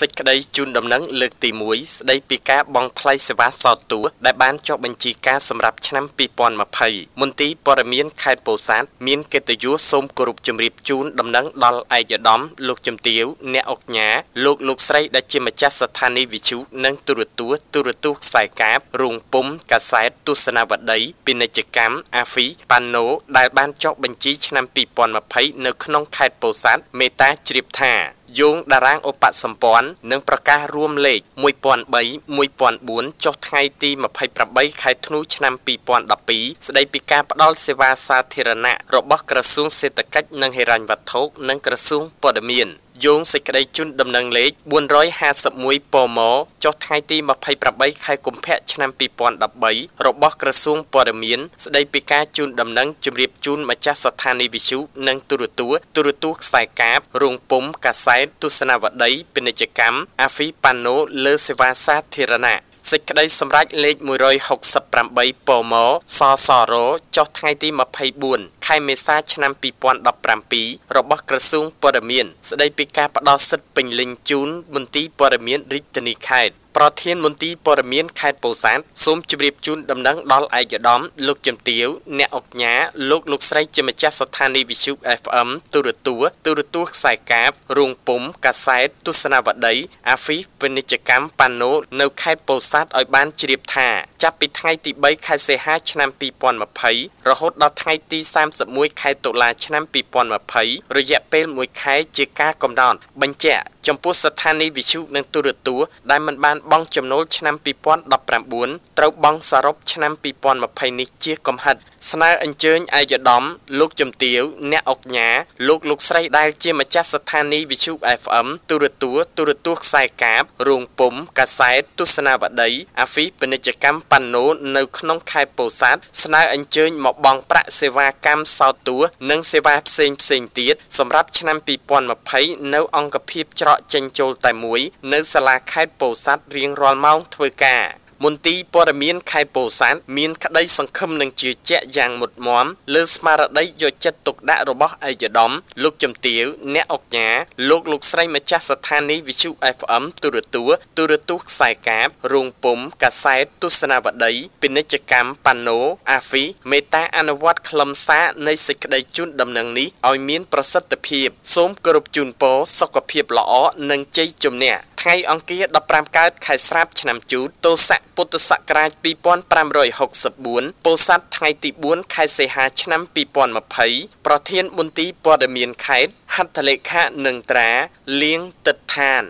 សេចក្តីជូនដំណឹងលើកទី1ស្តីពីការបង់ថ្លៃសេវាសោតទួដែលបានចុះបញ្ជីការសម្រាប់ឆ្នាំ2020មន្ទីរព័ត៌មានខេត្តពោធិ៍សាត់មានកិត្តិយសសូមគោរពជម្រាបជូនដំណឹងដល់ឯកឧត្តមលោកជំទាវអ្នកអុកញ៉ាលោកលោកស្រីដែលជាម្ចាស់ស្ថានីយ៍វិទ្យុនិងទូរទស្សន៍ទូរទស្សន៍ខ្សែកាបរោងពុំកាសែតទស្សនាវដ្តីពាណិជ្ជកម្មអាហ្វីប៉ាណូដែលបានចុះបញ្ជីឆ្នាំ2020នៅក្នុងខេត្តពោធិ៍សាត់មេតាជ្រាបថាយោងតារាងឧបសម្ព័ន្ធនិងប្រកាសរួមលេខ1003 1004ចុះថ្ងៃទី28ខែធ្នូឆ្នាំ2012ស្តីពីការផ្តល់សេវាសាធារណៈរបស់ក្រសួងសេដ្ឋកិច្ចនិងហិរញ្ញវត្ថុនិងក្រសួងព័ត៌មាន យោងសេចក្តីជូនដំណឹងលេខ451ពមចុះថ្ងៃទី28ខែកុម្ភៈឆ្នាំ2013របស់ក្រសួងព័ត៌មានស្តីពីការជូនដំណឹងជម្រាបជូនម្ចាស់ស្ថានីយ៍វិទ្យុនិងទូរទស្សន៍ទូរទស្សន៍ខ្សែកាបរោងពុំកាសែតទស្សនាវដ្តីពាណិជ្ជកម្មអាហ្វីប៉ាណូលើសេវាសាធារណៈ សេចក្តីសម្រេចលេខ168ពមសសរចុះថ្ងៃទី24ខែមេសាឆ្នាំ2017របស់ក្រសួងព័ត៌មាន ស្តីពីការផ្ដល់សិទ្ធិពេញលេញជូនមន្ទីរព័ត៌មានរាជធានីខេត្ត ប្រធានមន្ទីរព័ត៌មានខេត្តពោធិ៍សាត់សូមជម្រាបជូនដំណឹងដល់ឯកឧត្តមលោកជំទាវអ្នកអុកញ៉ាលោកលោកស្រីជាម្ចាស់ស្ថានីយ៍វិទ្យុ FM ទូរទស្សន៍ទូរទស្សន៍ខ្សែកាបរោងពុំកាសែតទស្សនាវដ្តីអាហ្វីពាណិជ្ជកម្មប៉ាណូនៅខេត្តពោធិ៍សាត់ឲ្យបានជ្រាបថាចាប់ពីថ្ងៃទី3ខែសីហាឆ្នាំ2020រហូតដល់ថ្ងៃទី31ខែតុលាឆ្នាំ2020រយៈពេល1ខែជាការកំណត់បញ្ជាក់ ចំពោះស្ថានីយ៍វិទ្យុនិងទូរទស្សន៍ដែលមិនបានបង់ចំណូលឆ្នាំ2019ត្រូវបង់សរុបឆ្នាំ2020នេះជាកំហិតស្នើអញ្ជើញឯកឧត្តមលោកជំទាវអ្នកអុកញ៉ាលោកលោកស្រីដែលជាម្ចាស់ស្ថានីយ៍វិទ្យុ FM ទូរទស្សន៍ទូរទស្សន៍ខ្សែកាបរោងពុំកាសែតទស្សនាវដ្តីអាហ្វីពាណិជ្ជកម្មប៉ាណូនៅក្នុងខេត្តពោធិ៍សាត់ស្នើអញ្ជើញមកបង់ប្រាក់សេវាកម្មសោតទួនិងសេវាផ្សេងផ្សេងទៀតសម្រាប់ឆ្នាំ2020នៅអង្គភាពច្រកចេញចូលតែមួយនៅសាលាខេត្តពោធិ៍សាត់រៀងរាល់ម៉ោងធ្វើការ មន្ទីរព័ត៌មានខេត្តពោធិ៍សាត់មានក្តីសង្ឃឹមនិងជឿជាក់យ៉ាងមុតមមលើស្មារតីយកចិត្តទុកដាក់របស់ឯកឧត្តមលោកជំទាវអ្នកអុកញ៉ាលោកលោកស្រីម្ចាស់ស្ថានីយ៍វិទ្យុ FM ទូរទស្សន៍ទូរទស្សន៍ខ្សែកាបរោងពុំកាសែតទស្សនាវដ្តីពាណិជ្ជកម្មប៉ាណូអាហ្វីមេតាអនុវត្តខ្លឹមសារនៃសេចក្តីជូនដំណឹងនេះឲ្យមានប្រសិទ្ធភាពសូមគោរពជូនពរសុខភាពល្អនិងជ័យជំនះថ្ងៃអង្គារ15កើតខែស្រាប់ឆ្នាំជូតទស័ក ពុទ្ធសករាជ2564ពោធិ៍សាត់ថ្ងៃទី4ខែសីហាឆ្នាំ2020ប្រធានមន្ទីរព័ត៌មានខេត្តហត្ថលេខានឹងត្រាលៀងទឹកឋាន